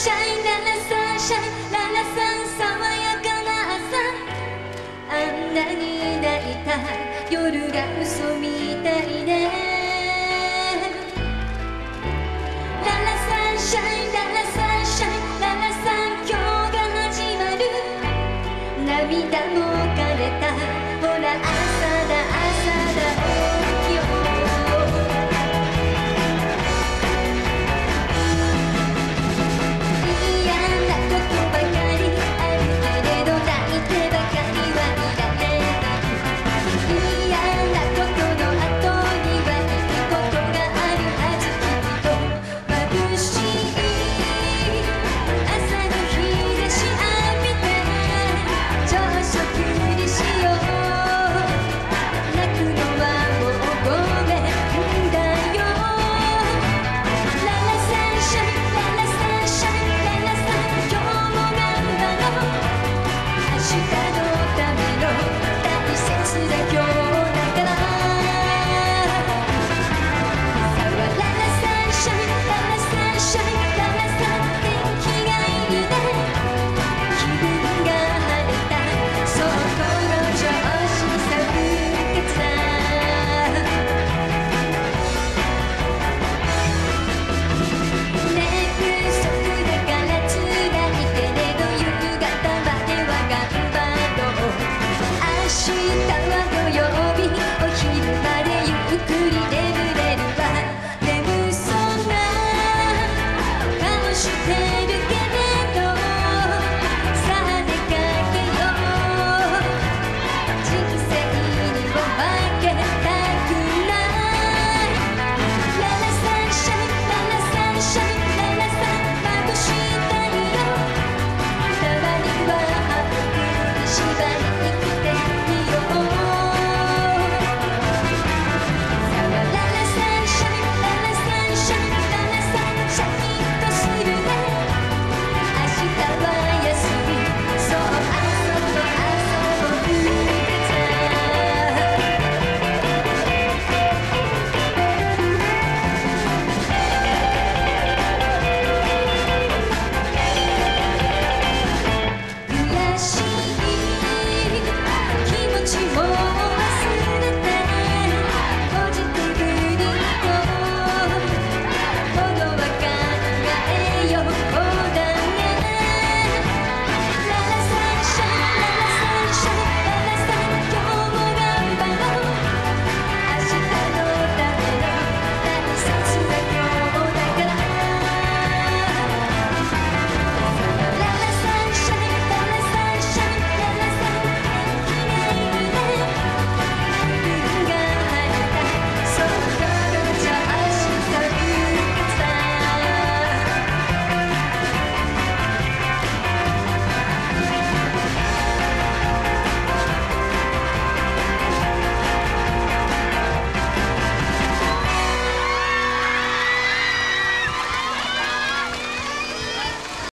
シャインララサシャインララサン爽やかな朝。あんなに抱いた夜が嘘みたいね